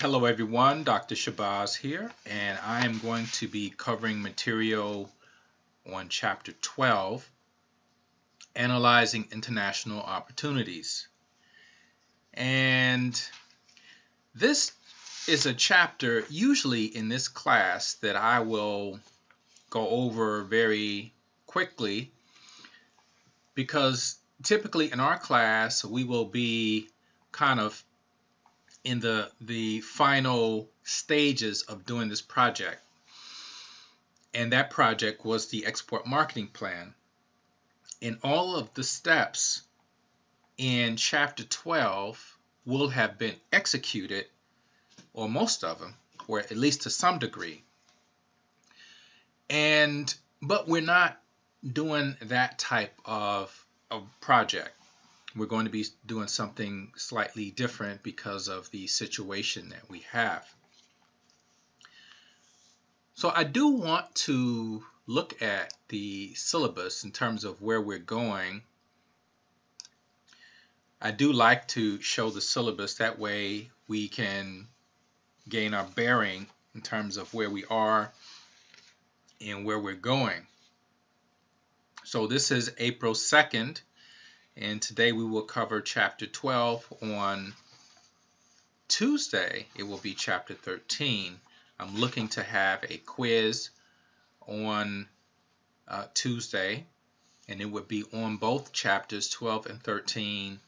Hello everyone, Dr. Shabazz here, and I am going to be covering material on Chapter 12, Analyzing International Opportunities. And this is a chapter, usually in this class, that I will go over very quickly because typically in our class we will be kind of in the the final stages of doing this project. And that project was the export marketing plan. And all of the steps in chapter 12 will have been executed or most of them or at least to some degree. And but we're not doing that type of, of project we're going to be doing something slightly different because of the situation that we have. So I do want to look at the syllabus in terms of where we're going. I do like to show the syllabus that way we can gain our bearing in terms of where we are and where we're going. So this is April 2nd, and today we will cover chapter 12 on Tuesday. It will be chapter 13. I'm looking to have a quiz on uh, Tuesday, and it would be on both chapters 12 and 13,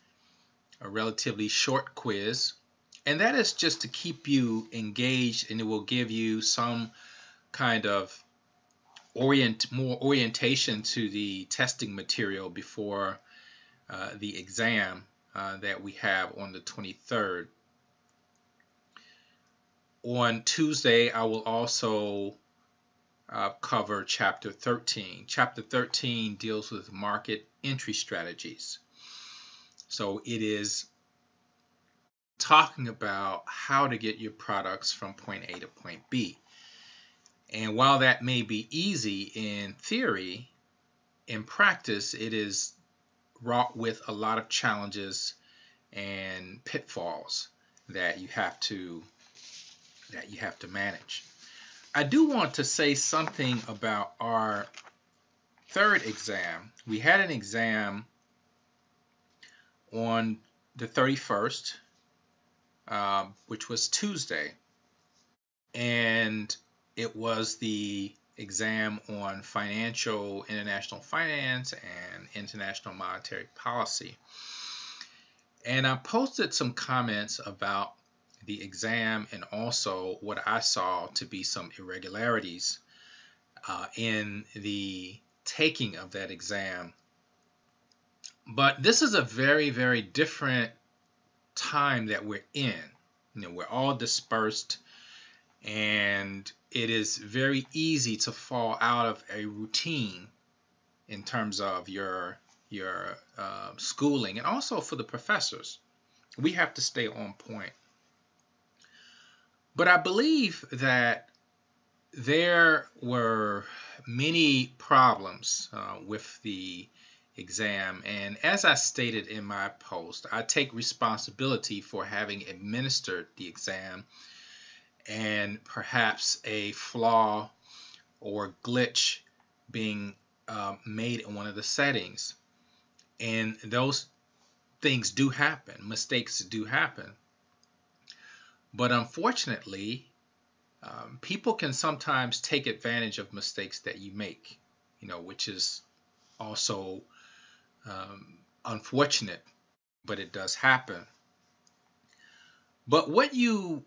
a relatively short quiz. And that is just to keep you engaged, and it will give you some kind of orient more orientation to the testing material before uh, the exam uh, that we have on the 23rd. On Tuesday, I will also uh, cover Chapter 13. Chapter 13 deals with market entry strategies. So it is talking about how to get your products from point A to point B. And while that may be easy in theory, in practice, it is wrought with a lot of challenges and pitfalls that you have to that you have to manage. I do want to say something about our third exam. We had an exam on the 31st, um, which was Tuesday, and it was the exam on financial international finance and international monetary policy. And I posted some comments about the exam and also what I saw to be some irregularities uh, in the taking of that exam. But this is a very, very different time that we're in. You know, we're all dispersed and it is very easy to fall out of a routine in terms of your your uh, schooling and also for the professors. We have to stay on point. But i believe that there were many problems uh, with the exam. And as i stated in my post i take responsibility for having administered the exam and perhaps a flaw or glitch being uh, made in one of the settings. And those things do happen, mistakes do happen. But unfortunately, um, people can sometimes take advantage of mistakes that you make, you know, which is also um, unfortunate, but it does happen. But what you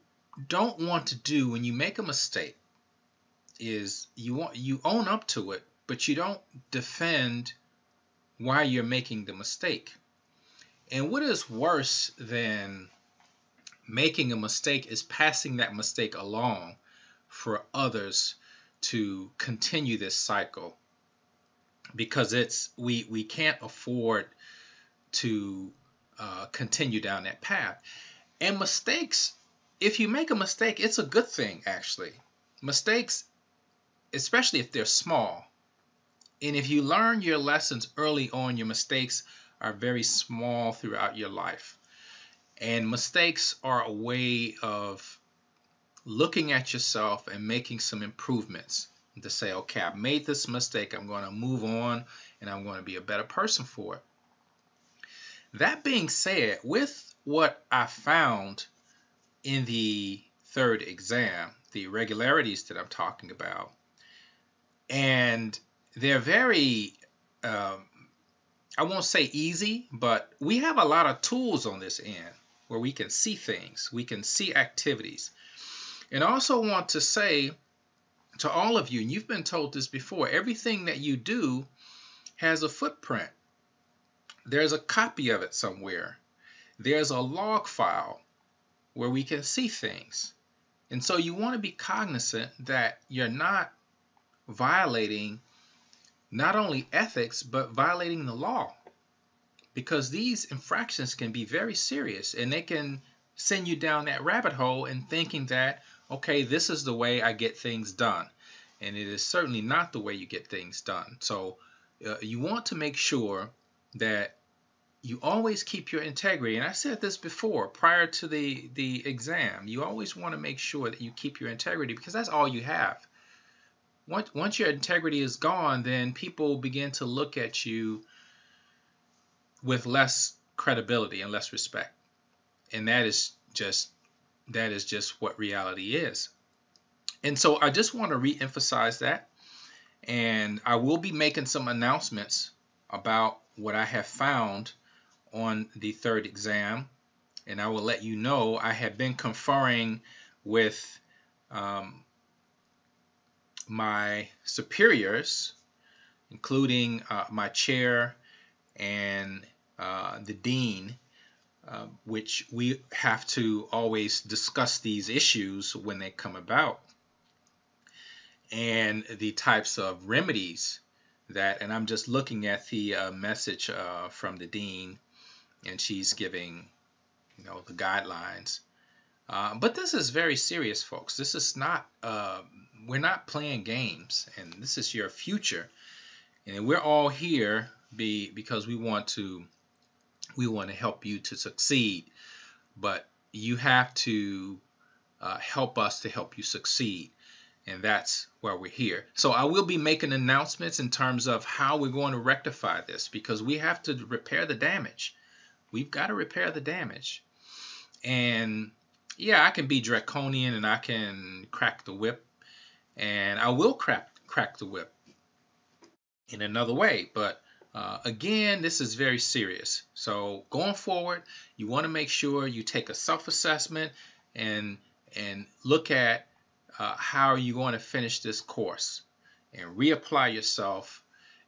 don't want to do when you make a mistake is you want you own up to it, but you don't defend why you're making the mistake. And what is worse than making a mistake is passing that mistake along for others to continue this cycle because it's we we can't afford to uh, continue down that path and mistakes if you make a mistake, it's a good thing, actually. Mistakes, especially if they're small, and if you learn your lessons early on, your mistakes are very small throughout your life. And mistakes are a way of looking at yourself and making some improvements to say, okay, I've made this mistake. I'm going to move on and I'm going to be a better person for it. That being said, with what I found in the third exam, the irregularities that I'm talking about, and they're very, um, I won't say easy, but we have a lot of tools on this end where we can see things, we can see activities. And I also want to say to all of you, and you've been told this before, everything that you do has a footprint. There's a copy of it somewhere. There's a log file where we can see things. And so you want to be cognizant that you're not violating not only ethics, but violating the law. Because these infractions can be very serious and they can send you down that rabbit hole and thinking that, okay, this is the way I get things done. And it is certainly not the way you get things done. So uh, you want to make sure that you always keep your integrity. And I said this before, prior to the, the exam, you always want to make sure that you keep your integrity because that's all you have. Once, once your integrity is gone, then people begin to look at you with less credibility and less respect. And that is just that is just what reality is. And so I just want to re-emphasize that. And I will be making some announcements about what I have found on the third exam. And I will let you know I have been conferring with um, my superiors, including uh, my chair and uh, the dean, uh, which we have to always discuss these issues when they come about and the types of remedies that, and I'm just looking at the uh, message uh, from the dean, and she's giving, you know, the guidelines. Uh, but this is very serious, folks. This is not, uh, we're not playing games, and this is your future. And we're all here be because we want to, we want to help you to succeed. But you have to uh, help us to help you succeed and that's why we're here. So I will be making announcements in terms of how we're going to rectify this because we have to repair the damage. We've got to repair the damage. And yeah, I can be draconian and I can crack the whip and I will crack crack the whip in another way, but uh, again, this is very serious. So going forward, you want to make sure you take a self-assessment and and look at uh, how are you going to finish this course and reapply yourself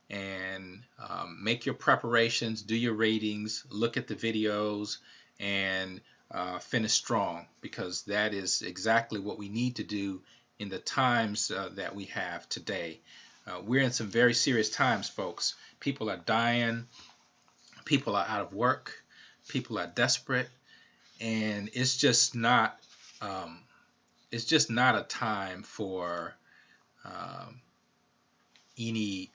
and um, make your preparations, do your ratings, look at the videos, and uh, finish strong because that is exactly what we need to do in the times uh, that we have today. Uh, we're in some very serious times, folks. People are dying, people are out of work, people are desperate, and it's just not um, it's just not a time for um, any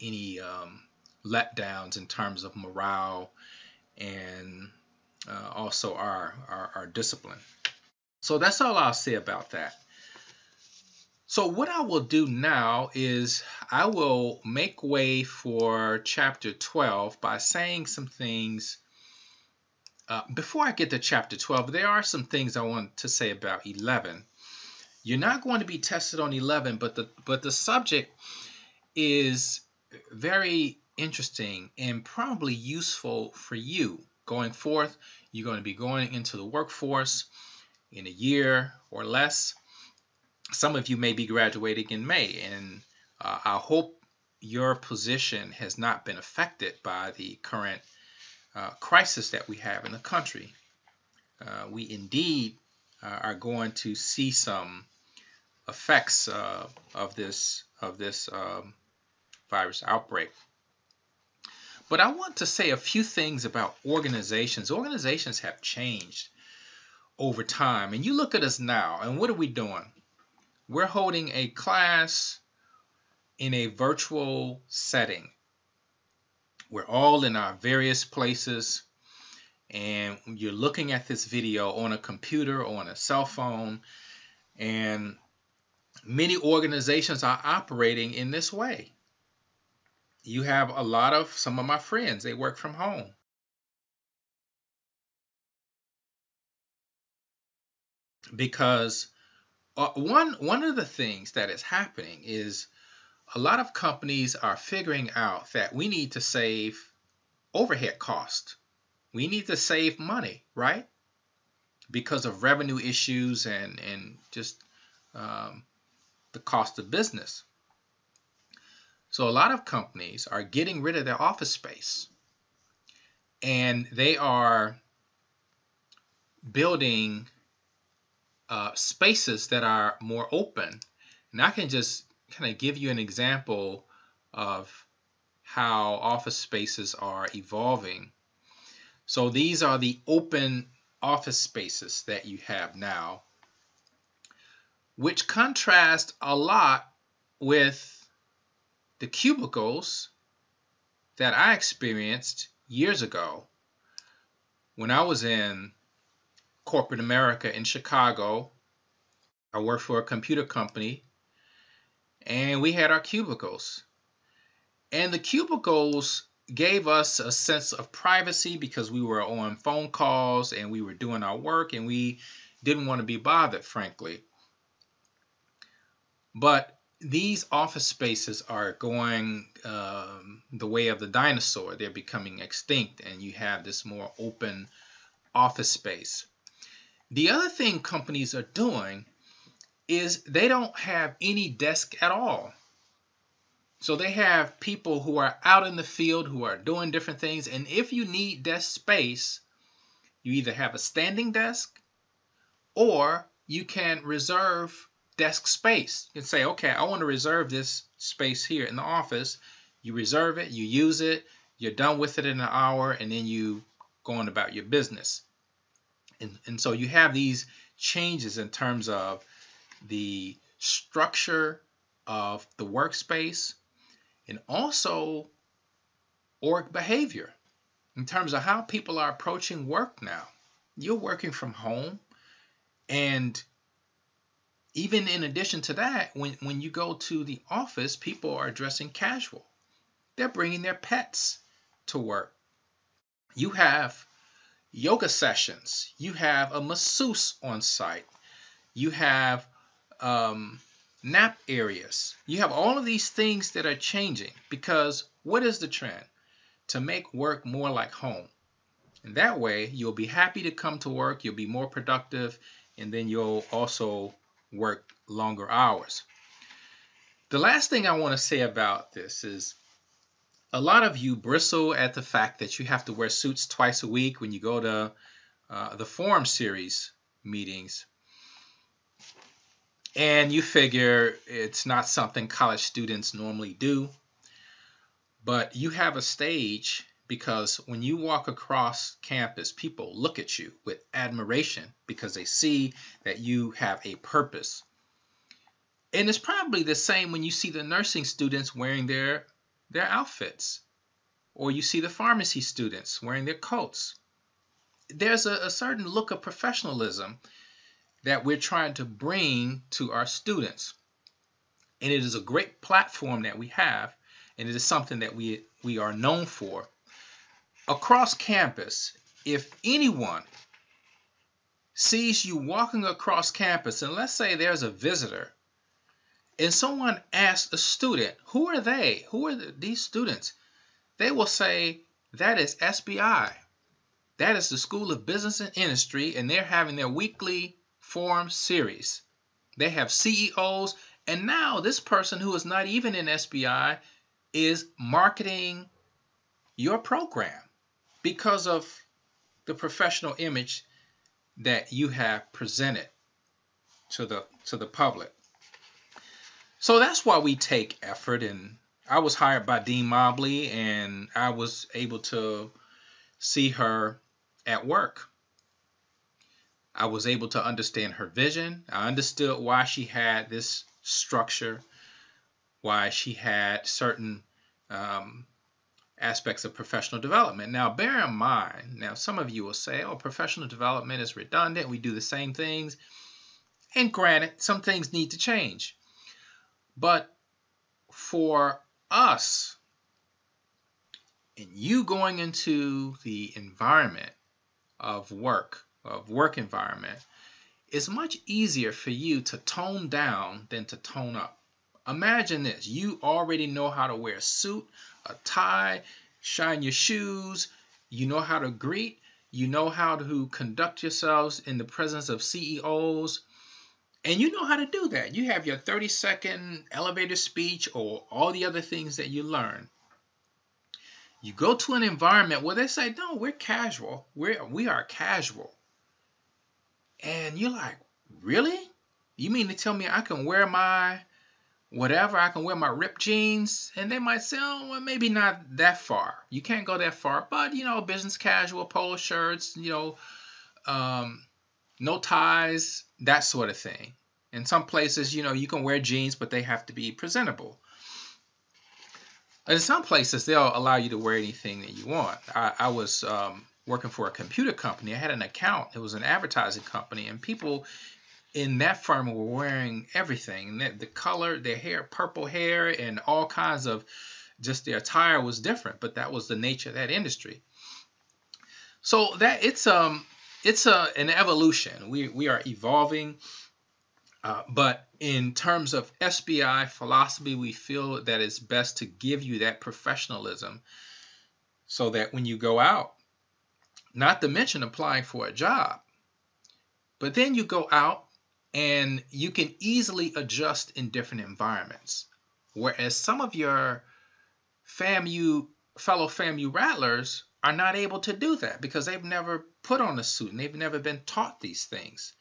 any um, letdowns in terms of morale and uh, also our, our, our discipline. So that's all I'll say about that. So what I will do now is I will make way for chapter 12 by saying some things uh, before I get to chapter 12, there are some things I want to say about 11. You're not going to be tested on 11, but the but the subject is very interesting and probably useful for you going forth. You're going to be going into the workforce in a year or less. Some of you may be graduating in May, and uh, I hope your position has not been affected by the current uh, crisis that we have in the country. Uh, we indeed uh, are going to see some effects uh, of this of this um, virus outbreak. But I want to say a few things about organizations. Organizations have changed over time. And you look at us now, and what are we doing? We're holding a class in a virtual setting. We're all in our various places and you're looking at this video on a computer or on a cell phone And many organizations are operating in this way. You have a lot of some of my friends, they work from home. Because uh, one one of the things that is happening is a lot of companies are figuring out that we need to save overhead cost. We need to save money, right? Because of revenue issues and and just um, the cost of business. So a lot of companies are getting rid of their office space and they are building uh, spaces that are more open. And I can just kind of give you an example of how office spaces are evolving. So these are the open office spaces that you have now, which contrast a lot with the cubicles that I experienced years ago when I was in corporate America in Chicago. I worked for a computer company and we had our cubicles. And the cubicles gave us a sense of privacy because we were on phone calls and we were doing our work and we didn't want to be bothered, frankly. But these office spaces are going um, the way of the dinosaur. They're becoming extinct, and you have this more open office space. The other thing companies are doing is they don't have any desk at all. So they have people who are out in the field who are doing different things. And if you need desk space, you either have a standing desk or you can reserve desk space. You can say, okay, I want to reserve this space here in the office. You reserve it, you use it, you're done with it in an hour, and then you go on about your business. And, and so you have these changes in terms of the structure of the workspace and also org behavior in terms of how people are approaching work now. You're working from home and even in addition to that, when, when you go to the office, people are dressing casual. They're bringing their pets to work. You have yoga sessions. You have a masseuse on site. You have um, nap areas. You have all of these things that are changing because what is the trend? To make work more like home. And that way, you'll be happy to come to work, you'll be more productive, and then you'll also work longer hours. The last thing I want to say about this is a lot of you bristle at the fact that you have to wear suits twice a week when you go to uh, the forum series meetings. And you figure it's not something college students normally do. But you have a stage because when you walk across campus, people look at you with admiration because they see that you have a purpose. And it's probably the same when you see the nursing students wearing their their outfits or you see the pharmacy students wearing their coats. There's a, a certain look of professionalism that we're trying to bring to our students. And it is a great platform that we have, and it is something that we, we are known for across campus, if anyone sees you walking across campus, and let's say there's a visitor, and someone asks a student, Who are they? Who are the, these students? They will say, That is SBI. That is the School of Business and Industry, and they're having their weekly forum series. They have CEOs, and now this person who is not even in SBI is marketing your program because of the professional image that you have presented to the to the public. So that's why we take effort and I was hired by Dean Mobley and I was able to see her at work. I was able to understand her vision. I understood why she had this structure, why she had certain um, aspects of professional development. Now, bear in mind, now some of you will say, oh, professional development is redundant. We do the same things. And granted, some things need to change. But for us, and you going into the environment of work, of work environment, it's much easier for you to tone down than to tone up. Imagine this you already know how to wear a suit, a tie, shine your shoes, you know how to greet, you know how to conduct yourselves in the presence of CEOs, and you know how to do that. You have your 30 second elevator speech or all the other things that you learn. You go to an environment where they say, no, we're casual. We're, we are casual. And you're like, really? You mean to tell me I can wear my whatever? I can wear my ripped jeans? And they might say, oh, well, maybe not that far. You can't go that far. But, you know, business casual, polo shirts, you know, um, no ties, that sort of thing. In some places, you know, you can wear jeans, but they have to be presentable. In some places, they'll allow you to wear anything that you want. I, I was um, working for a computer company. I had an account. It was an advertising company, and people in that firm were wearing everything. The, the color, their hair, purple hair, and all kinds of just their attire was different. But that was the nature of that industry. So that it's um it's a an evolution. We we are evolving. Uh, but in terms of SBI philosophy, we feel that it's best to give you that professionalism so that when you go out, not to mention applying for a job, but then you go out and you can easily adjust in different environments. Whereas some of your FAMU fellow FAMU rattlers are not able to do that because they've never put on a suit and they've never been taught these things.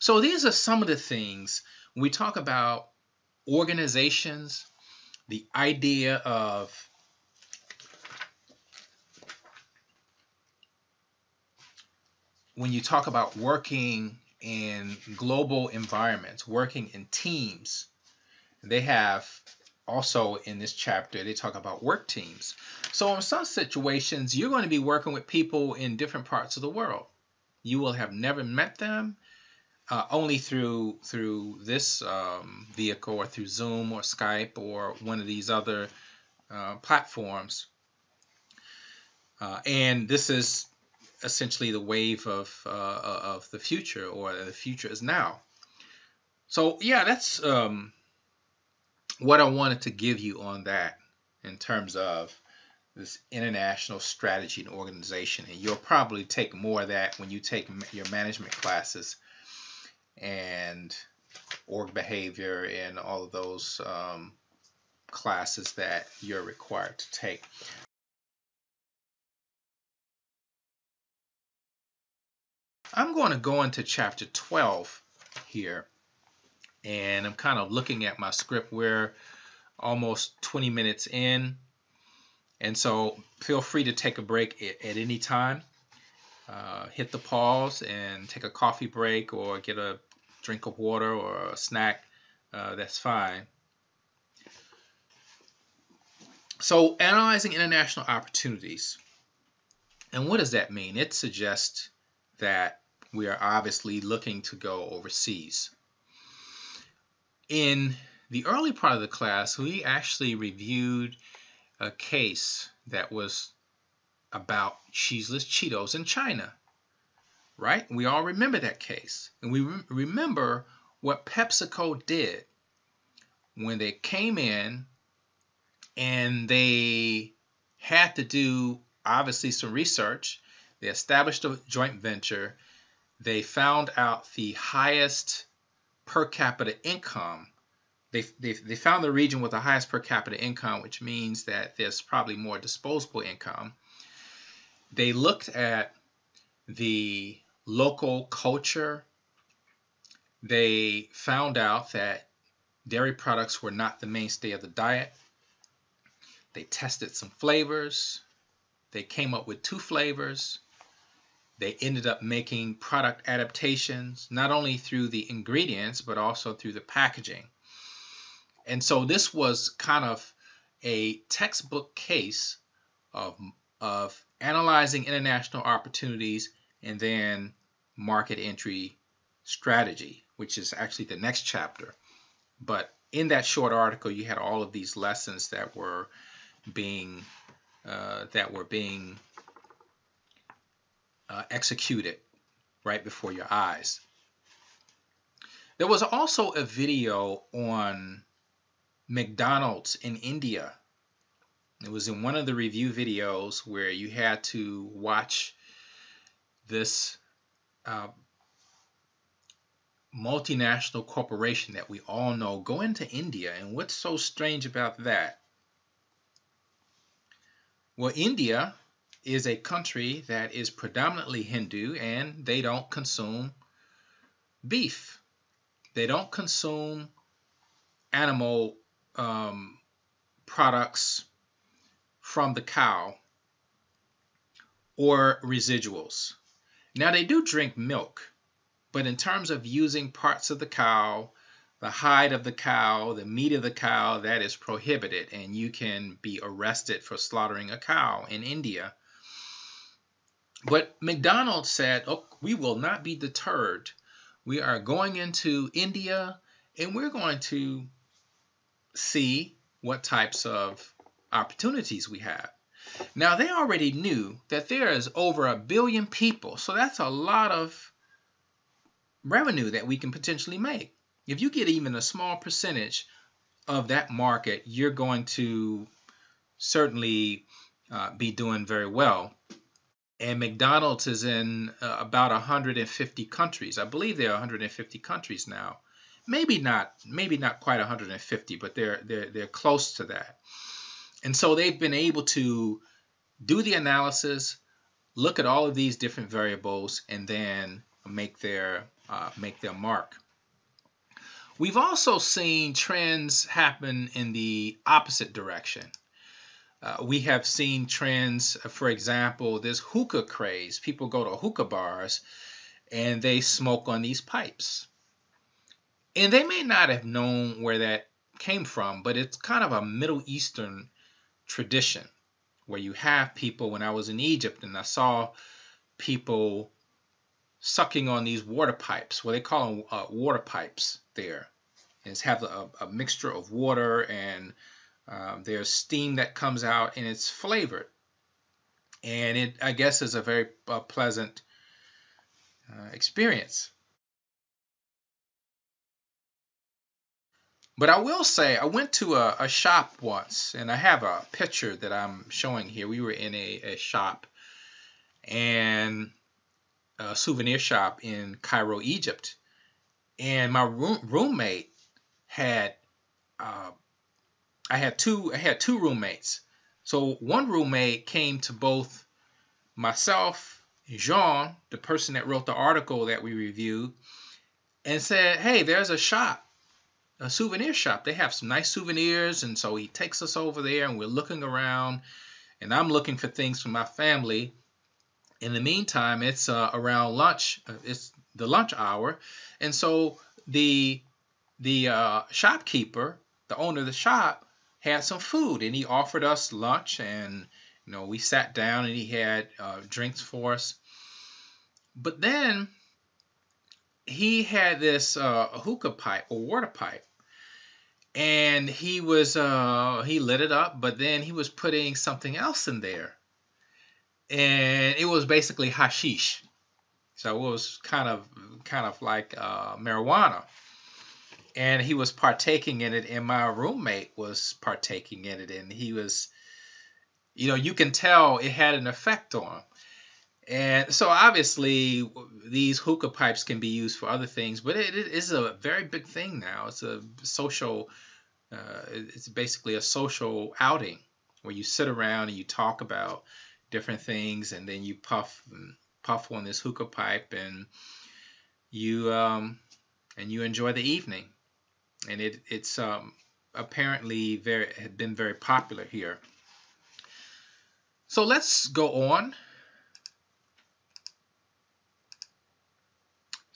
So these are some of the things we talk about organizations, the idea of when you talk about working in global environments, working in teams, they have also in this chapter, they talk about work teams. So, in some situations, you're going to be working with people in different parts of the world. You will have never met them uh, only through through this um, vehicle or through Zoom or Skype or one of these other uh, platforms. Uh, and this is essentially the wave of uh, of the future, or the future is now. So yeah, that's um, what I wanted to give you on that in terms of this international strategy and organization. And you'll probably take more of that when you take your management classes and org behavior and all of those um, classes that you're required to take. I'm going to go into chapter 12 here and I'm kind of looking at my script where almost 20 minutes in and so feel free to take a break at, at any time uh, hit the pause and take a coffee break or get a drink of water or a snack, uh, that's fine. So, analyzing international opportunities. And what does that mean? It suggests that we are obviously looking to go overseas. In the early part of the class, we actually reviewed a case that was about cheeseless Cheetos in China right? We all remember that case. And we re- remember what PepsiCo did when they came in and they had to do obviously some research. They established a joint venture. They found out the highest per capita income. They, they, they found the region with the highest per capita income, which means that there's probably more disposable income. They looked at the local culture, they found out that dairy products were not the mainstay of the diet. They tested some flavors. They came up with two flavors. They ended up making product adaptations, not only through the ingredients, but also through the packaging. And so this was kind of a textbook case of, of analyzing international opportunities and then market entry strategy which is actually the next chapter. But in that short article, you had all of these lessons that were being uh, that were being uh, executed right before your eyes. There was also a video on McDonald's in India. It was in one of the review videos where you had to watch this uh, multinational corporation that we all know go into India. And what's so strange about that? Well, India is a country that is predominantly Hindu and they don't consume beef. They don't consume animal um, products from the cow or residuals. Now, they do drink milk, but in terms of using parts of the cow, the hide of the cow, the meat of the cow, that is prohibited, and you can be arrested for slaughtering a cow in India. But McDonald's said, oh, we will not be deterred. We are going into India and we're going to see what types of opportunities we have. Now, they already knew that there is over a billion people, so that's a lot of revenue that we can potentially make. If you get even a small percentage of that market, you're going to certainly uh, be doing very well. And McDonald's is in uh, about 150 countries. I believe there are 150 countries now. Maybe not, maybe not quite 150, but they're they're they're close to that. And so they've been able to do the analysis, look at all of these different variables, and then make their uh, make their mark. We've also seen trends happen in the opposite direction. Uh, we have seen trends, for example, this hookah craze. People go to hookah bars and they smoke on these pipes. And they may not have known where that came from, but it's kind of a Middle Eastern tradition where you have people. When I was in Egypt and I saw people sucking on these water pipes, what they call them uh, water pipes there. And it's have a, a mixture of water and um, there's steam that comes out and it's flavored. And it, I guess, is a very uh, pleasant uh, experience. But I will say, I went to a, a, shop once, and I have a picture that I'm showing here. We were in a, a shop, and a souvenir shop in Cairo, Egypt. And my room, roommate had, uh, I had two, I had two roommates. So one roommate came to both myself, and Jean, the person that wrote the article that we reviewed, and said, "Hey, there's a shop a souvenir shop. They have some nice souvenirs, and so he takes us over there, and we're looking around, and I'm looking for things for my family. In the meantime, it's uh, around lunch. Uh, it's the lunch hour, and so the the uh, shopkeeper, the owner of the shop, had some food, and he offered us lunch, and you know we sat down, and he had uh, drinks for us. But then he had this uh, hookah pipe or water pipe. And he was uh he lit it up but then he was putting something else in there. And it was basically hashish. So it was kind of kind of like uh, marijuana and he was partaking in it and my roommate was partaking in it and he was you know you can tell it had an effect on him and so obviously these hookah pipes can be used for other things, but it, is a very big thing now. It's a social, uh, it's basically a social outing where you sit around and you talk about different things, and then you puff puff on this hookah pipe, and you um, and you enjoy the evening. And it it's um, apparently very had been very popular here. So let's go on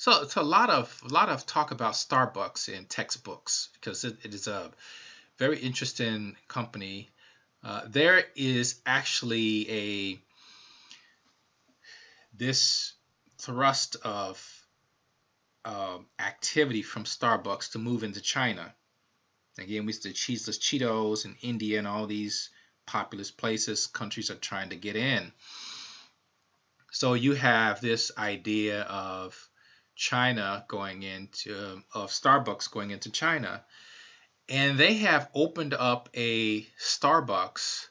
So it's a lot of a lot of talk about Starbucks in textbooks because it, it is a very interesting company. Uh, there is actually a this thrust of uh, activity from Starbucks to move into China. Again, we the cheeseless Cheetos in India and all these populous places countries are trying to get in. So you have this idea of China going into of Starbucks going into China, and they have opened up a Starbucks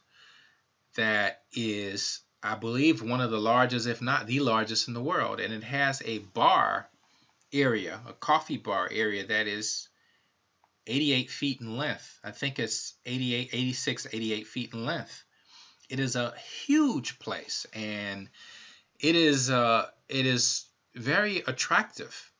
that is, I believe, one of the largest, if not the largest in the world, and it has a bar area, a coffee bar area that is 88 feet in length. I think it's 88, 86, 88 feet in length. It is a huge place, and it is uh, it is very attractive.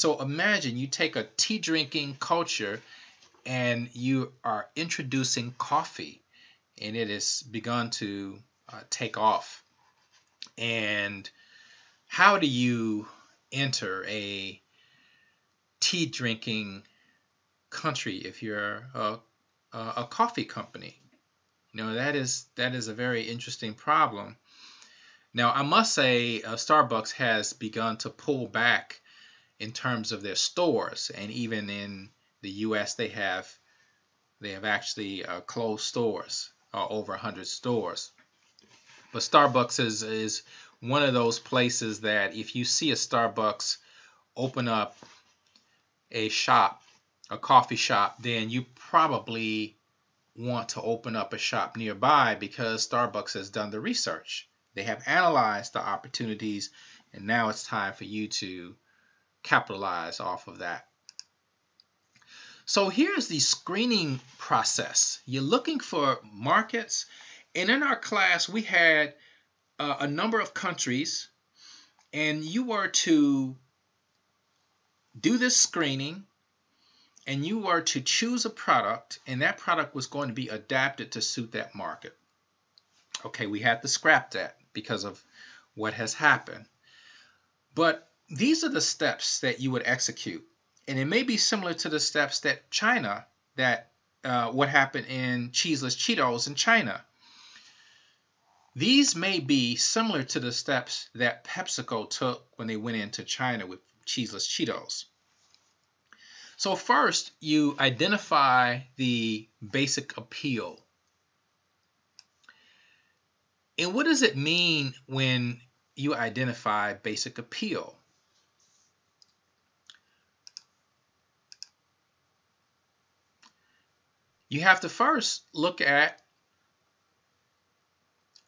So imagine you take a tea drinking culture and you are introducing coffee and it has begun to uh, take off. And how do you enter a tea drinking country if you're a, a, coffee company? You know that is that is a very interesting problem. Now I must say, uh, Starbucks has begun to pull back in terms of their stores, and even in the U.S. they have they have actually uh, closed stores, uh, over 100 stores. But Starbucks is is one of those places that if you see a Starbucks open up a shop, a coffee shop, then you probably want to open up a shop nearby because Starbucks has done the research. They have analyzed the opportunities, and now it's time for you to capitalize off of that. So here's the screening process. You're looking for markets, and in our class we had uh, a number of countries, and you were to do this screening, and you were to choose a product, and that product was going to be adapted to suit that market. Okay, we had to scrap that because of what has happened. But these are the steps that you would execute. And it may be similar to the steps that China, that uh, what happened in cheeseless Cheetos in China. These may be similar to the steps that PepsiCo took when they went into China with cheeseless Cheetos. So first, you identify the basic appeal. And what does it mean when you identify basic appeal? You have to first look at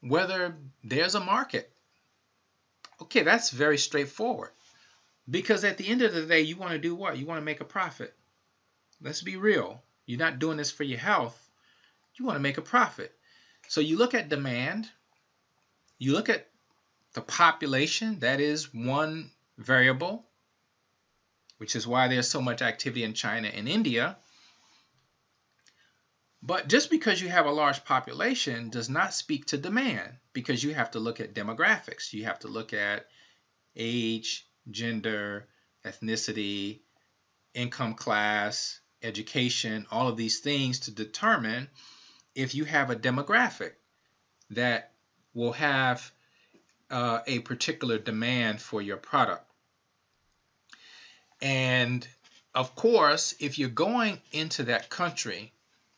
whether there's a market. Okay, that's very straightforward. Because at the end of the day, you want to do what? You want to make a profit. Let's be real. You're not doing this for your health. You want to make a profit. So you look at demand, you look at the population, that is one variable, which is why there's so much activity in China and India. But just because you have a large population does not speak to demand because you have to look at demographics. You have to look at age, gender, ethnicity, income class, education, all of these things to determine if you have a demographic that will have uh, a particular demand for your product. And of course, if you're going into that country,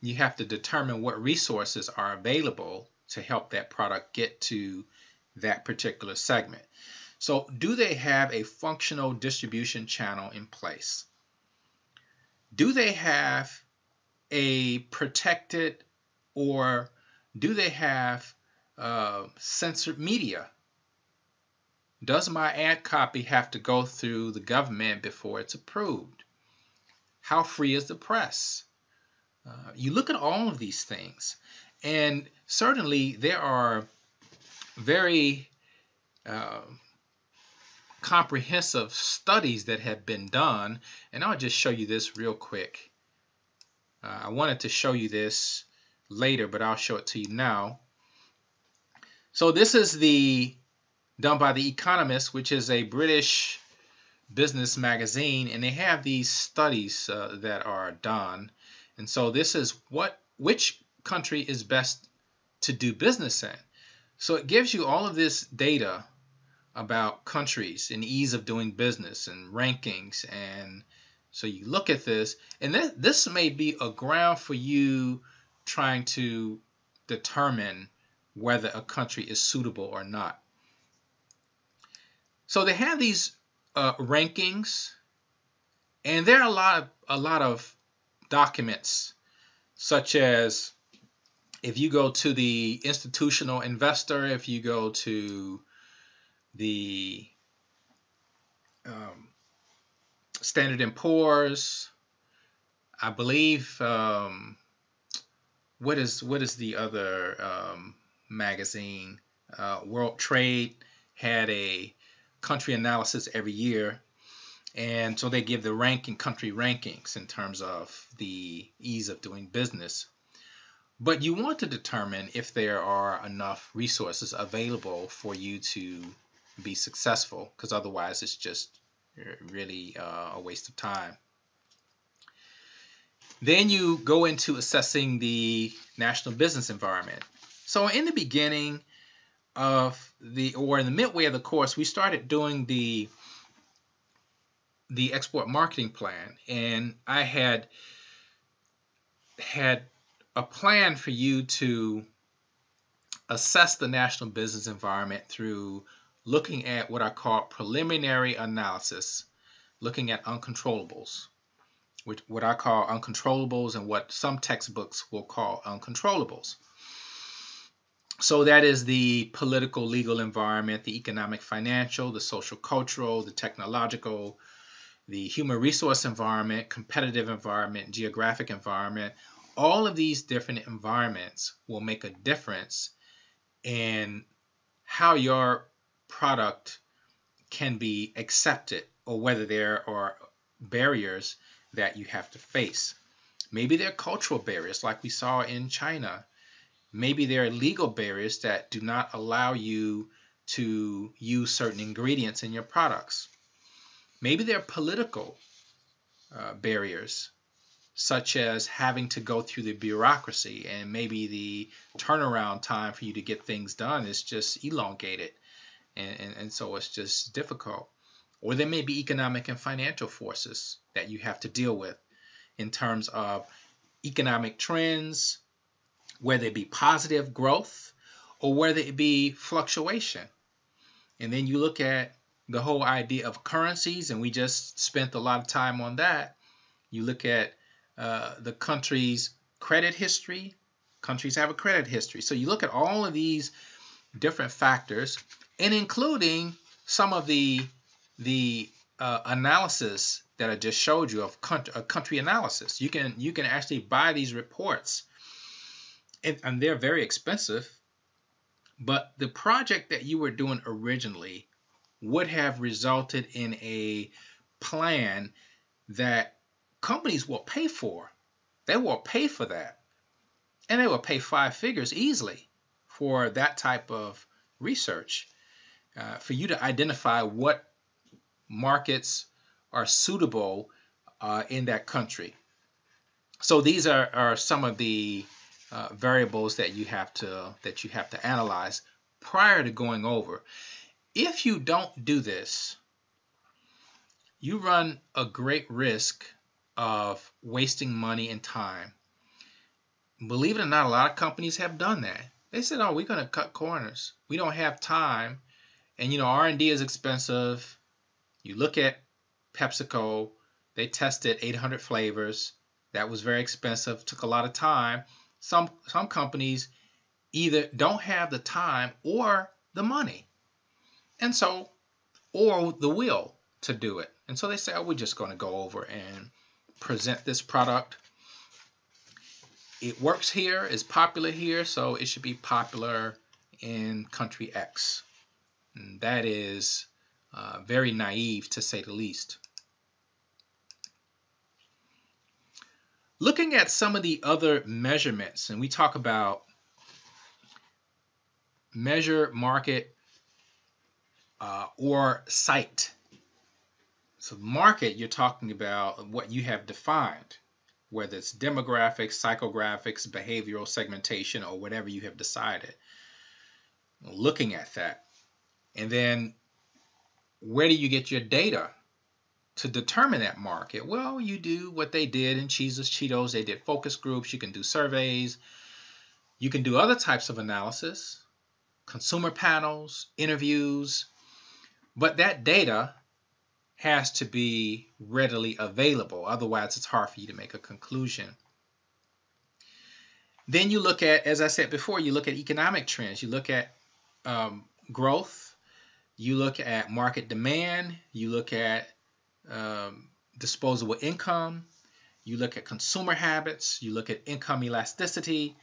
you have to determine what resources are available to help that product get to that particular segment. So, do they have a functional distribution channel in place? Do they have a protected or do they have uh, censored media? Does my ad copy have to go through the government before it's approved? How free is the press? Uh, you look at all of these things, and certainly there are very uh, comprehensive studies that have been done. And I'll just show you this real quick. Uh, I wanted to show you this later, but I'll show it to you now. So this is the done by The Economist, which is a British business magazine, and they have these studies uh, that are done. And so this is what which country is best to do business in. So it gives you all of this data about countries and ease of doing business and rankings and so you look at this and th- this may be a ground for you trying to determine whether a country is suitable or not so they have these uh, rankings, and there are a lot of a lot of documents, such as if you go to the institutional investor, if you go to the um, Standard and Poor's, I believe. Um, what is what is the other um, magazine? Uh, World Trade had a country analysis every year. And so they give the ranking country rankings in terms of the ease of doing business. But you want to determine if there are enough resources available for you to be successful, because otherwise it's just really uh, a waste of time. Then you go into assessing the national business environment. So in the beginning, of the or in the midway of the course, we started doing the the export marketing plan, and I had had a plan for you to assess the national business environment through looking at what I call preliminary analysis, looking at uncontrollables, which what I call uncontrollables and what some textbooks will call uncontrollables. So that is the political, legal environment, the economic, financial, the social, cultural, the technological, the human resource environment, competitive environment, geographic environment. All of these different environments will make a difference in how your product can be accepted or whether there are barriers that you have to face. Maybe there are cultural barriers like we saw in China Maybe there are legal barriers that do not allow you to use certain ingredients in your products. Maybe there are political uh, barriers, such as having to go through the bureaucracy, and maybe the turnaround time for you to get things done is just elongated, and, and, and so it's just difficult. Or there may be economic and financial forces that you have to deal with in terms of economic trends, whether it be positive growth or whether it be fluctuation. And then you look at the whole idea of currencies, and we just spent a lot of time on that. You look at uh, the country's credit history. Countries have a credit history. So you look at all of these different factors, and including some of the the uh, analysis that I just showed you of country, country analysis. You can you can actually buy these reports and, and they're very expensive. But the project that you were doing originally would have resulted in a plan that companies will pay for. They will pay for that. And they will pay five figures easily for that type of research uh, for you to identify what markets are suitable uh, in that country. So these are, are some of the uh, variables that you have to that you have to analyze prior to going over. If you don't do this, you run a great risk of wasting money and time. Believe it or not, a lot of companies have done that. They said, "Oh, we're going to cut corners. We don't have time." And you know, R&D is expensive. You look at PepsiCo, they tested 800 flavors. That was very expensive, took a lot of time. Some some companies either don't have the time or the money. And so or the will to do it. And so they say, oh, we're just going to go over and present this product. It works here, it's popular here, so it should be popular in country X. And that is uh, very naive to say the least. Looking at some of the other measurements, and we talk about measure, market, uh, or site. So market, you're talking about what you have defined, whether it's demographics, psychographics, behavioral segmentation, or whatever you have decided. Looking at that. And then where do you get your data to determine that market? Well, you do what they did in Cheeses Cheetos. They did focus groups. You can do surveys. You can do other types of analysis, consumer panels, interviews, but that data has to be readily available. Otherwise, it's hard for you to make a conclusion. Then you look at, as I said before, you look at economic trends. You look at um, growth. You look at market demand. You look at um, disposable income. You look at consumer habits. You look at income elasticity.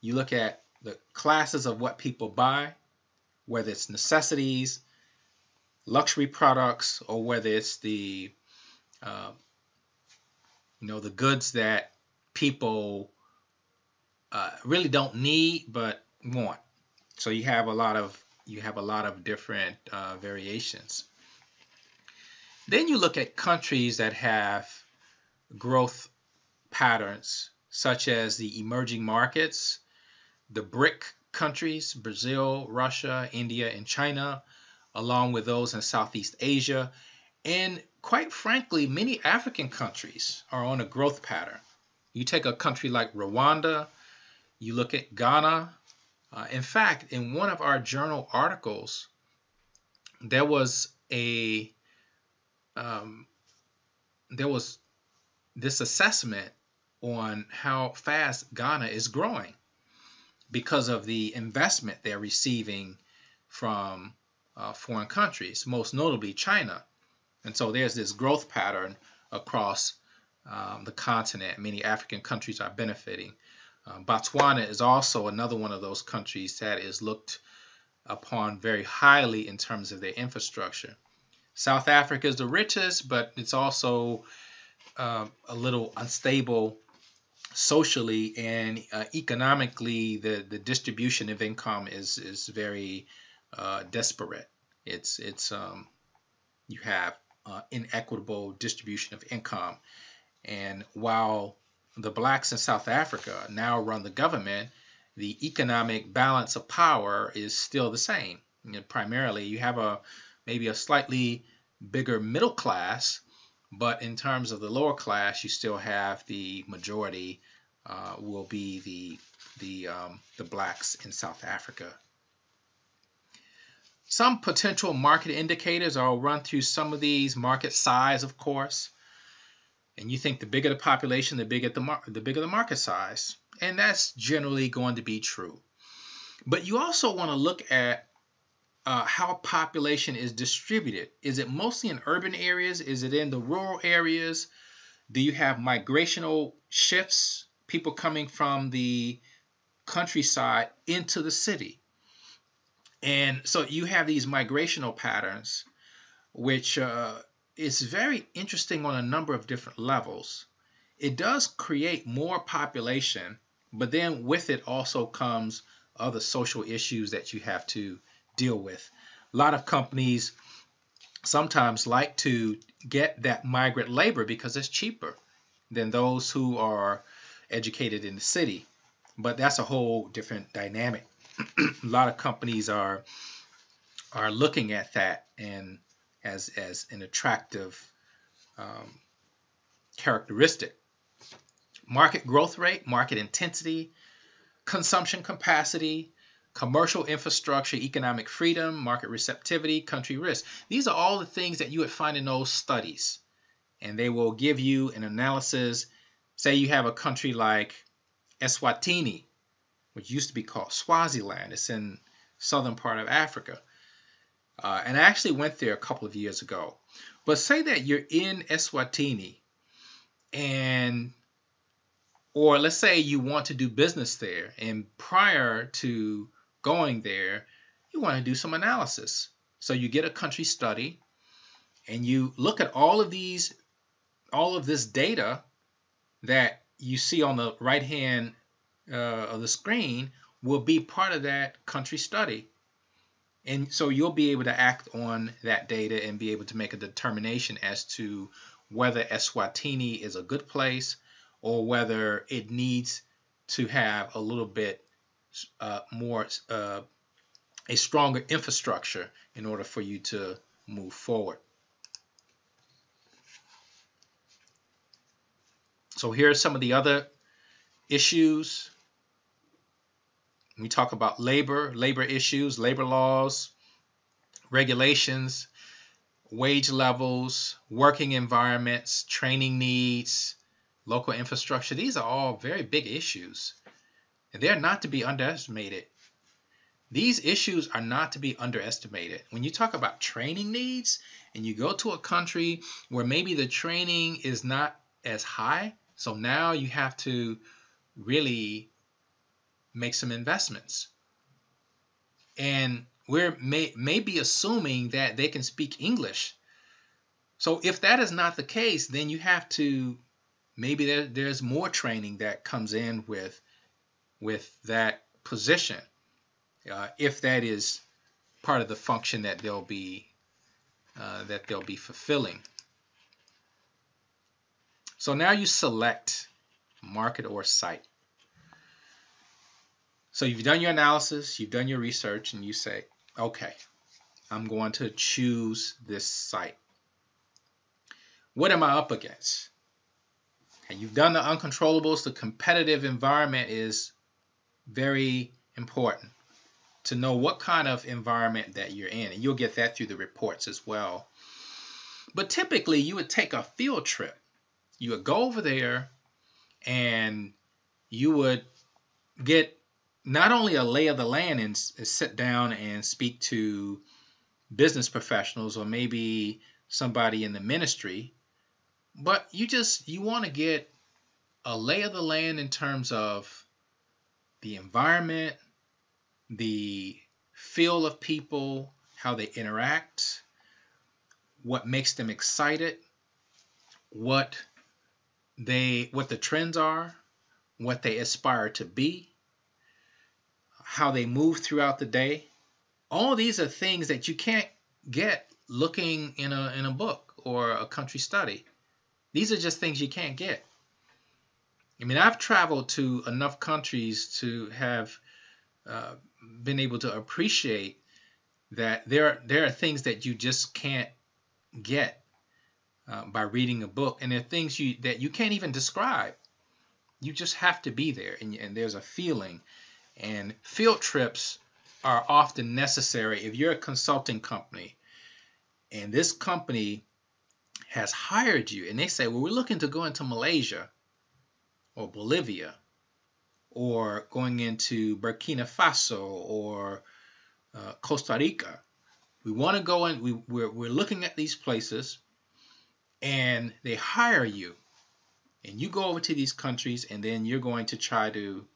You look at the classes of what people buy, whether it's necessities, luxury products, or whether it's the uh, you know the goods that people uh, really don't need but want. So you have a lot of you have a lot of different uh, variations. Then you look at countries that have growth patterns, such as the emerging markets, the BRIC countries Brazil, Russia, India, and China, along with those in Southeast Asia. And quite frankly, many African countries are on a growth pattern. You take a country like Rwanda, you look at Ghana. Uh, in fact, in one of our journal articles, there was a um, there was this assessment on how fast Ghana is growing because of the investment they're receiving from uh, foreign countries, most notably China. And so there's this growth pattern across um, the continent. Many African countries are benefiting. Uh, Botswana is also another one of those countries that is looked upon very highly in terms of their infrastructure. South Africa is the richest, but it's also uh, a little unstable socially and uh, economically. The, the distribution of income is is very uh, disparate. It's it's um, you have uh, inequitable distribution of income, and while the blacks in South Africa now run the government, the economic balance of power is still the same. You know, primarily, you have a maybe a slightly bigger middle class, but in terms of the lower class, you still have the majority uh, will be the the um, the blacks in South Africa. Some potential market indicators. I'll run through some of these. Market size, of course. And you think the bigger the population, the bigger the mar- the bigger the market size, and that's generally going to be true. But you also want to look at uh, how population is distributed. Is it mostly in urban areas? Is it in the rural areas? Do you have migrational shifts, people coming from the countryside into the city? And so you have these migrational patterns, which uh, is very interesting on a number of different levels. It does create more population, but then with it also comes other social issues that you have to deal with. A lot of companies sometimes like to get that migrant labor because it's cheaper than those who are educated in the city. But that's a whole different dynamic. A lot of companies are are looking at that and as as an attractive um, characteristic. Market growth rate, market intensity, consumption capacity, commercial infrastructure, economic freedom, market receptivity, country risk. These are all the things that you would find in those studies. And they will give you an analysis. Say you have a country like Eswatini, which used to be called Swaziland. It's in southern part of Africa. Uh, and I actually went there a couple of years ago. But say that you're in Eswatini and or let's say you want to do business there and prior to going there you want to do some analysis so you get a country study and you look at all of these all of this data that you see on the right hand uh, of the screen will be part of that country study and so you'll be able to act on that data and be able to make a determination as to whether Eswatini is a good place or whether it needs to have a little bit uh, more, uh, a stronger infrastructure in order for you to move forward. So here are some of the other issues. We talk about labor, labor issues, labor laws, regulations, wage levels, working environments, training needs, local infrastructure. These are all very big issues. And they're not to be underestimated. These issues are not to be underestimated. When you talk about training needs and you go to a country where maybe the training is not as high, so now you have to really make some investments. And we're may, maybe assuming that they can speak English. So if that is not the case, then you have to maybe there, there's more training that comes in with with that position, uh, if that is part of the function that they'll be uh, that they'll be fulfilling. So now you select market or site. So you've done your analysis, you've done your research, and you say, Okay, I'm going to choose this site. What am I up against? And you've done the uncontrollables. The competitive environment is very important to know what kind of environment that you're in. And you'll get that through the reports as well. But typically, you would take a field trip. You would go over there and you would get not only a lay of the land and, sit down and speak to business professionals or maybe somebody in the ministry, but you just you want to get a lay of the land in terms of the environment, the feel of people, how they interact, what makes them excited, what they what the trends are, what they aspire to be, how they move throughout the day. All these are things that you can't get looking in a in a book or a country study. These are just things you can't get. I mean, I've traveled to enough countries to have uh, been able to appreciate that there there are things that you just can't get uh, by reading a book, and there are things you that you can't even describe. You just have to be there, and, and there's a feeling and field trips are often necessary if you're a consulting company and this company has hired you and they say, well, we're looking to go into Malaysia or Bolivia or going into Burkina Faso or uh, Costa Rica. We want to go in, we, we're, we're looking at these places and they hire you. And you go over to these countries and then you're going to try to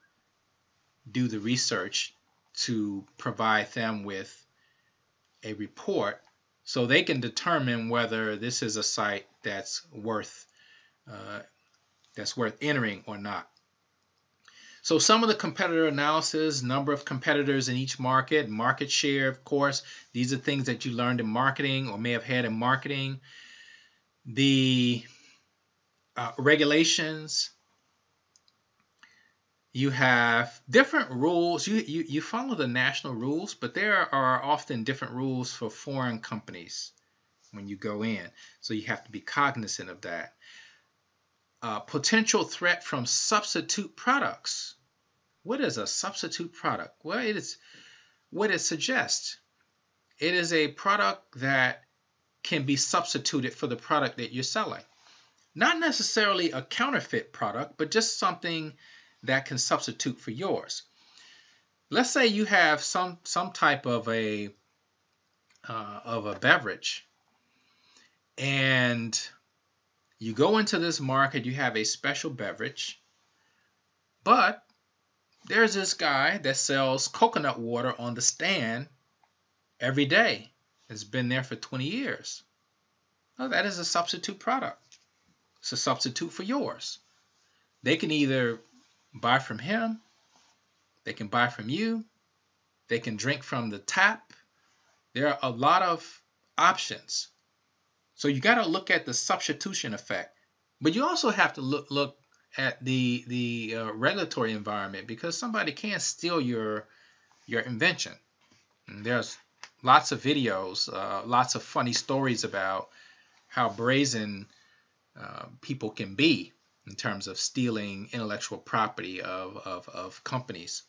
do the research to provide them with a report so they can determine whether this is a site that's worth uh, that's worth entering or not. So some of the competitor analysis, number of competitors in each market, market share, of course, these are things that you learned in marketing or may have had in marketing. The uh, regulations, you have different rules. You, you, you follow the national rules, but there are often different rules for foreign companies when you go in. So you have to be cognizant of that. uh, potential threat from substitute products. What is a substitute product? Well, it is what it suggests. It is a product that can be substituted for the product that you're selling. Not necessarily a counterfeit product, but just something that can substitute for yours. Let's say you have some some type of a uh, of a beverage, and you go into this market, you have a special beverage, but there's this guy that sells coconut water on the stand every day. It's been there for 20 years. That is a substitute product. It's a substitute for yours. They can either buy from him, they can buy from you, they can drink from the tap. There are a lot of options. So you got to look at the substitution effect, but you also have to look look at the the uh, regulatory environment because somebody can steal your your invention. And there's lots of videos, uh, lots of funny stories about how brazen uh, people can be in terms of stealing intellectual property of, of, of companies.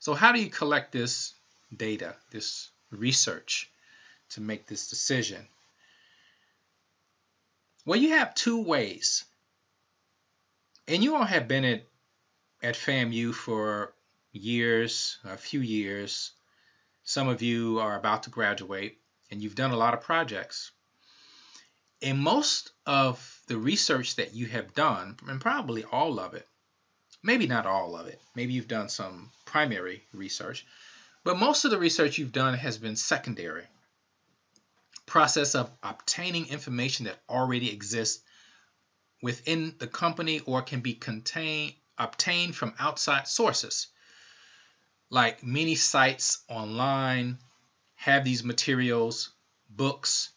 So how do you collect this data, this research to make this decision? Well, you have two ways. And you all have been at, at FAMU for years, a few years. Some of you are about to graduate and you've done a lot of projects. And most of the research that you have done, and probably all of it, maybe not all of it, maybe you've done some primary research, but most of the research you've done has been secondary. Process of obtaining information that already exists within the company or can be contained obtained from outside sources. Like many sites online have these materials, books,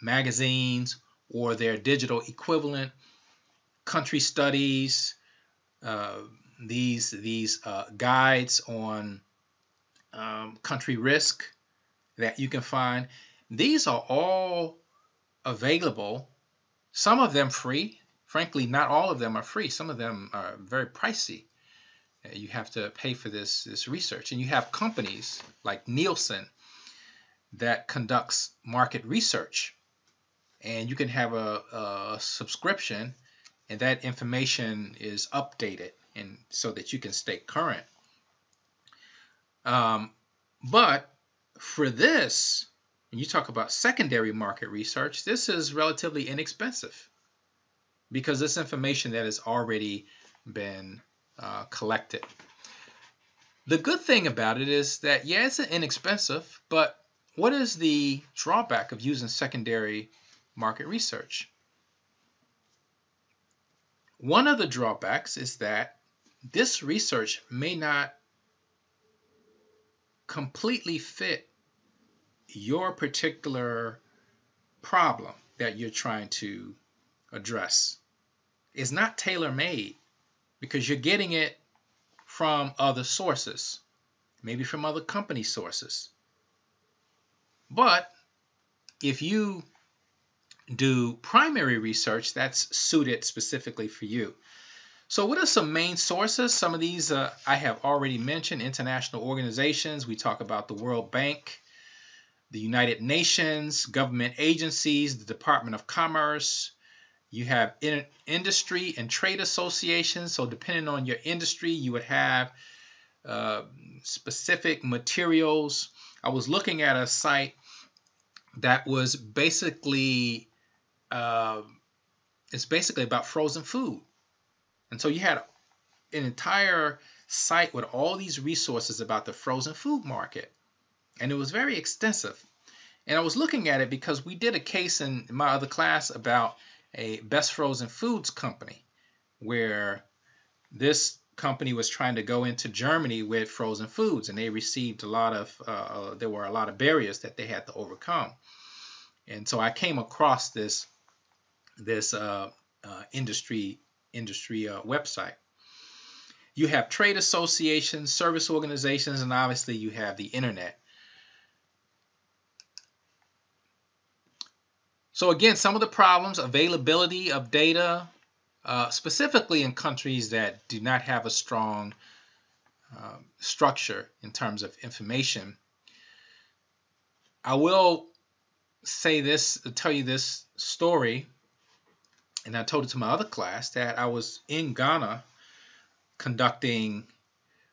magazines, or their digital equivalent, country studies, uh, these these uh, guides on um, country risk that you can find. These are all available. Some of them free. Frankly, not all of them are free. Some of them are very pricey. Uh, you have to pay for this this research, and you have companies like Nielsen that conducts market research, and you can have a, a subscription, and that information is updated and so that you can stay current. Um, but for this, when you talk about secondary market research, this is relatively inexpensive because this information that has already been uh, collected. The good thing about it is that, yeah, it's inexpensive, but what is the drawback of using secondary market research? One of the drawbacks is that this research may not completely fit your particular problem that you're trying to address. It's not tailor made because you're getting it from other sources, maybe from other company sources. But if you do primary research, that's suited specifically for you. So what are some main sources? Some of these uh, I have already mentioned, international organizations. We talk about the World Bank, the United Nations, government agencies, the Department of Commerce. You have in industry and trade associations. So depending on your industry, you would have uh, specific materials. I was looking at a site that was basically uh, it's basically about frozen food. And so you had an entire site with all these resources about the frozen food market. And it was very extensive. And I was looking at it because we did a case in my other class about a best frozen foods company where this company was trying to go into Germany with frozen foods and they received a lot of uh, uh there were a lot of barriers that they had to overcome. And so I came across this this uh, uh, industry industry uh, website. You have trade associations, service organizations, and obviously you have the internet. So again, some of the problems, availability of data, uh, specifically in countries that do not have a strong uh, structure in terms of information. I will say this, tell you this story, and I told it to my other class that I was in Ghana conducting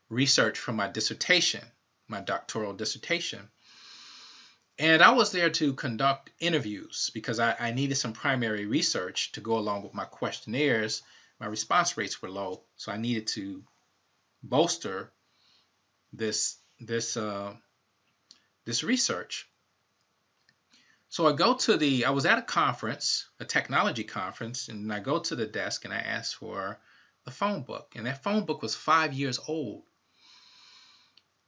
research for my dissertation, my doctoral dissertation. And I was there to conduct interviews because I, I, needed some primary research to go along with my questionnaires. My response rates were low, so I needed to bolster this this uh, this research. So I go to the, I was at a conference, a technology conference, and I go to the desk and I ask for the phone book. And that phone book was five years old.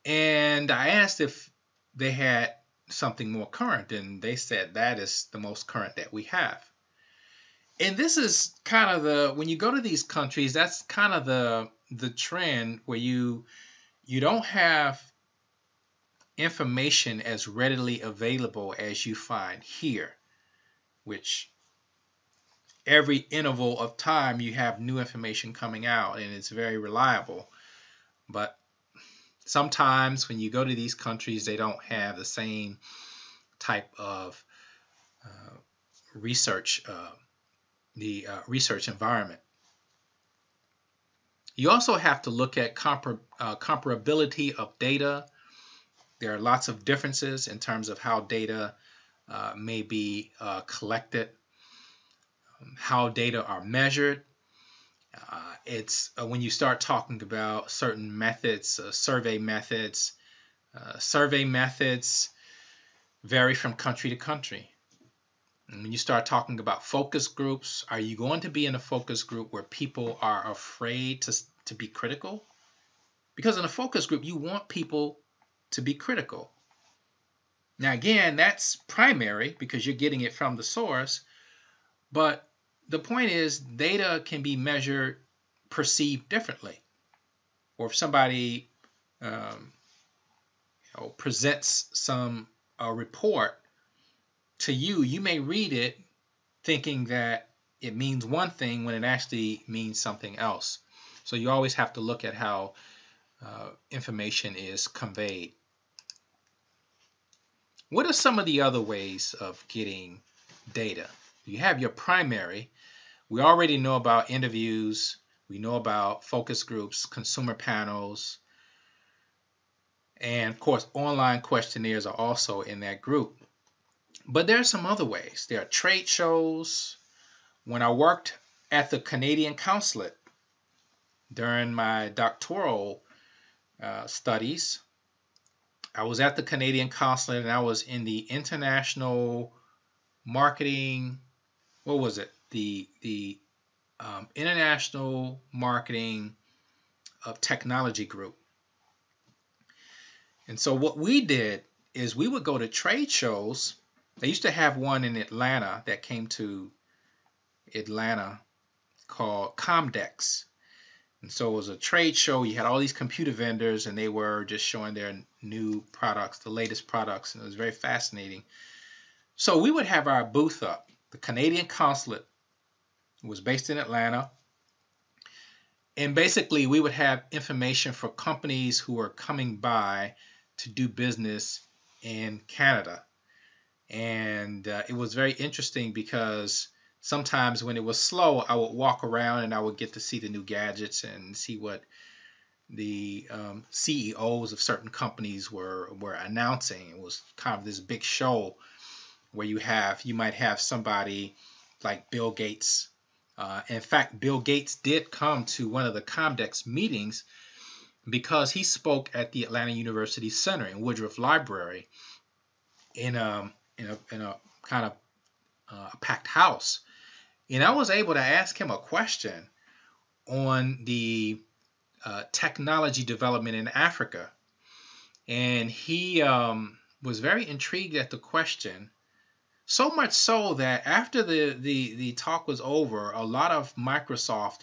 And I asked if they had something more current, and they said that is the most current that we have. And this is kind of the when you go to these countries, that's kind of the the trend where you you don't have information as readily available as you find here, which every interval of time you have new information coming out and it's very reliable. But sometimes when you go to these countries, they don't have the same type of uh, research, uh, the uh, research environment. You also have to look at compar uh, comparability of data there are lots of differences in terms of how data uh, may be uh, collected, um, how data are measured. Uh, it's uh, when you start talking about certain methods, uh, survey methods, uh, survey methods vary from country to country. And when you start talking about focus groups, are you going to be in a focus group where people are afraid to, to be critical? Because in a focus group, you want people to be critical. Now, again, that's primary because you're getting it from the source, but the point is data can be measured, perceived differently. Or if somebody um, you know, presents some a report to you, you may read it thinking that it means one thing when it actually means something else. So you always have to look at how uh, information is conveyed. What are some of the other ways of getting data? You have your primary. We already know about interviews. We know about focus groups, consumer panels, and of course, online questionnaires are also in that group. But there are some other ways. There are trade shows. When I worked at the Canadian Consulate during my doctoral uh, studies, I was at the Canadian consulate and I was in the international marketing. What was it? The the um, international marketing of technology group. And so what we did is we would go to trade shows. They used to have one in Atlanta that came to Atlanta called Comdex. And so it was a trade show. You had all these computer vendors, and they were just showing their new products, the latest products, and it was very fascinating. So we would have our booth up. The Canadian consulate was based in Atlanta. And basically, we would have information for companies who are coming by to do business in Canada. And uh, it was very interesting because sometimes when it was slow, I would walk around and I would get to see the new gadgets and see what the um, CEOs of certain companies were were announcing. It was kind of this big show where you have you might have somebody like Bill Gates. Uh, in fact, Bill Gates did come to one of the Comdex meetings because he spoke at the Atlanta University Center in Woodruff Library in a um, in a in a kind of uh, packed house and I was able to ask him a question on the uh, technology development in Africa. And he um, was very intrigued at the question, so much so that after the, the, the talk was over, a lot of Microsoft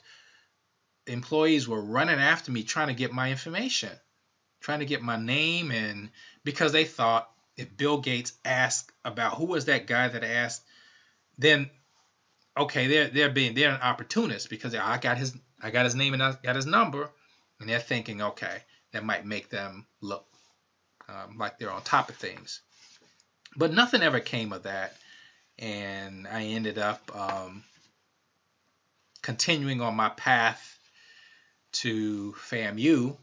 employees were running after me trying to get my information, trying to get my name, and because they thought if Bill Gates asked about who was that guy that asked, then okay, they're they're being they're an opportunist because I got his I got his name and I got his number, and they're thinking, okay, that might make them look um, like they're on top of things. But nothing ever came of that, and I ended up um, continuing on my path to FAMU.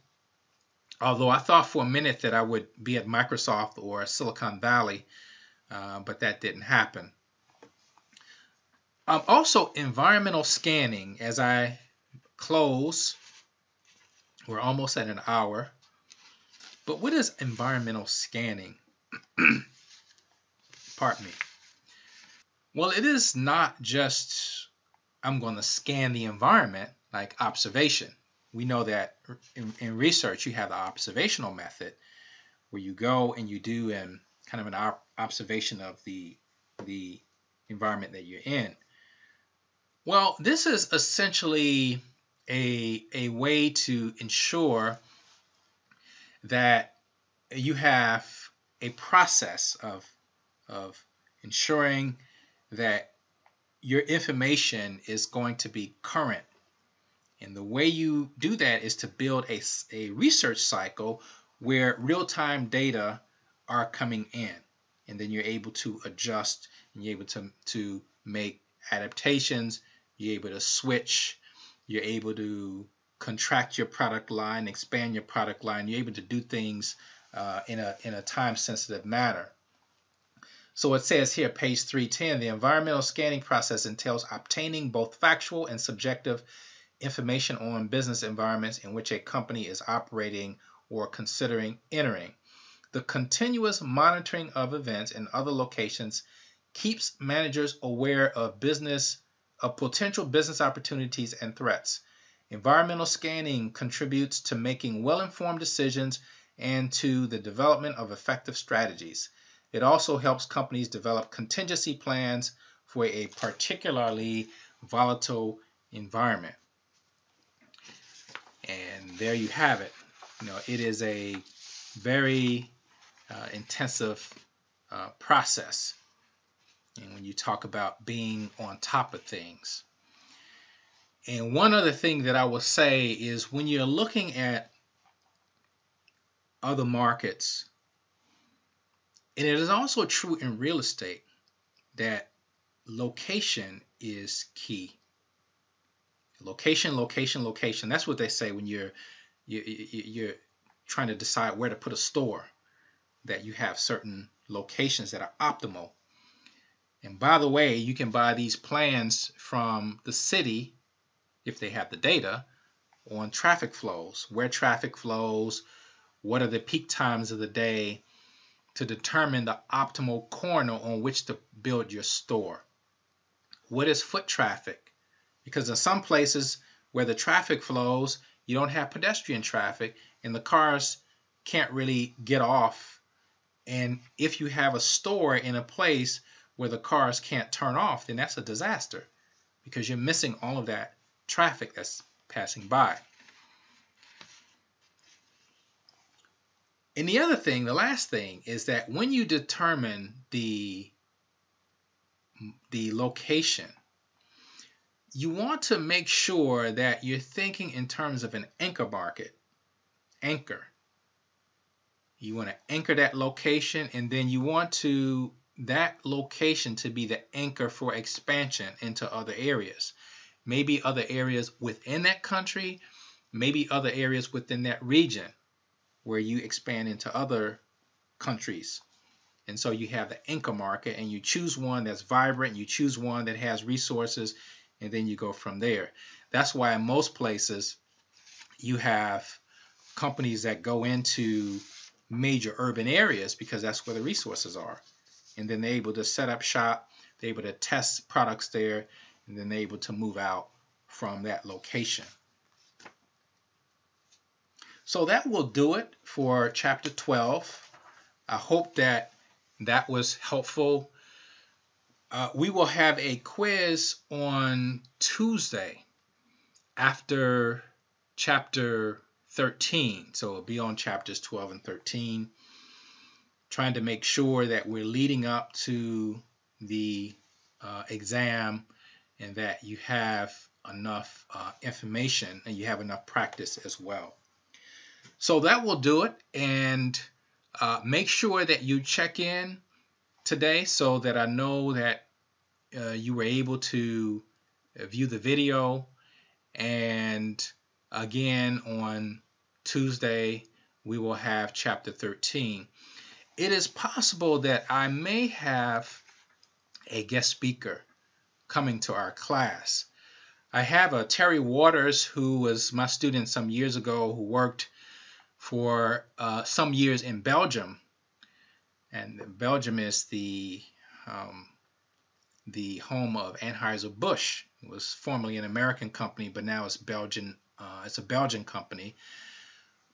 Although I thought for a minute that I would be at Microsoft or Silicon Valley, uh, but that didn't happen. Um, also, environmental scanning. As I close, we're almost at an hour. But what is environmental scanning? Pardon me. Well, it is not just I'm going to scan the environment like observation. We know that in, in, research you have the observational method where you go and you do an kind of an observation of the the environment that you're in. Well, this is essentially a, a way to ensure that you have a process of, of ensuring that your information is going to be current. And the way you do that is to build a, a research cycle where real-time data are coming in. And then you're able to adjust and you're able to, to make adaptations you're able to switch. You're able to contract your product line, expand your product line. You're able to do things uh, in a in a time sensitive manner. So it says here, page 310, the environmental scanning process entails obtaining both factual and subjective information on business environments in which a company is operating or considering entering. The continuous monitoring of events in other locations keeps managers aware of business of potential business opportunities and threats. Environmental scanning contributes to making well informed decisions and to the development of effective strategies. It also helps companies develop contingency plans for a particularly volatile environment. And there you have it. You know, it is a very uh, intensive uh, process and when you talk about being on top of things. And one other thing that I will say is when you're looking at other markets, and it is also true in real estate that location is key. Location, location, location. That's what they say when you're you, you're trying to decide where to put a store. That you have certain locations that are optimal and by the way, you can buy these plans from the city if they have the data on traffic flows, where traffic flows, what are the peak times of the day to determine the optimal corner on which to build your store. What is foot traffic? Because in some places where the traffic flows, you don't have pedestrian traffic and the cars can't really get off. And if you have a store in a place where the cars can't turn off, then that's a disaster because you're missing all of that traffic that's passing by. And the other thing, the last thing, is that when you determine the the location, you want to make sure that you're thinking in terms of an anchor market. Anchor. You want to anchor that location and then you want to that location to be the anchor for expansion into other areas. Maybe other areas within that country, maybe other areas within that region where you expand into other countries. And so you have the anchor market and you choose one that's vibrant, you choose one that has resources, and then you go from there. That's why in most places you have companies that go into major urban areas because that's where the resources are and then they're able to set up shop, they're able to test products there, and then they're able to move out from that location. So that will do it for chapter 12. I hope that that was helpful. Uh, we will have a quiz on Tuesday after chapter 13. So it'll be on chapters 12 and 13. Trying to make sure that we're leading up to the uh, exam and that you have enough uh, information and you have enough practice as well. So that will do it. And uh, make sure that you check in today so that I know that uh, you were able to view the video. And again, on Tuesday, we will have chapter 13. It is possible that I may have a guest speaker coming to our class. I have a Terry Waters, who was my student some years ago, who worked for uh, some years in Belgium. And Belgium is the um, the home of Anheuser-Busch. It was formerly an American company, but now it's Belgian. Uh, it's a Belgian company.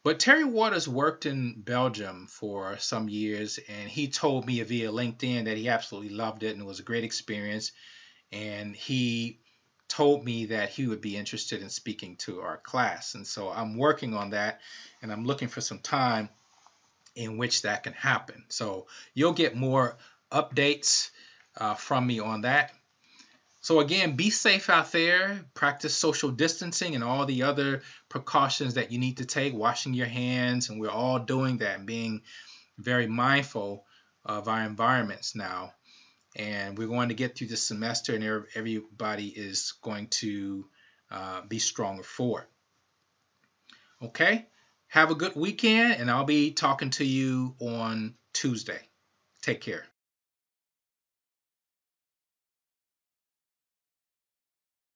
But Terry Waters worked in Belgium for some years, and he told me via LinkedIn that he absolutely loved it and it was a great experience. And he told me that he would be interested in speaking to our class. And so I'm working on that, and I'm looking for some time in which that can happen. So you'll get more updates uh, from me on that. So again, be safe out there. Practice social distancing and all the other precautions that you need to take. Washing your hands, and we're all doing that and being very mindful of our environments now. And we're going to get through this semester, and everybody is going to uh, be stronger for it. Okay? Have a good weekend, and I'll be talking to you on Tuesday. Take care.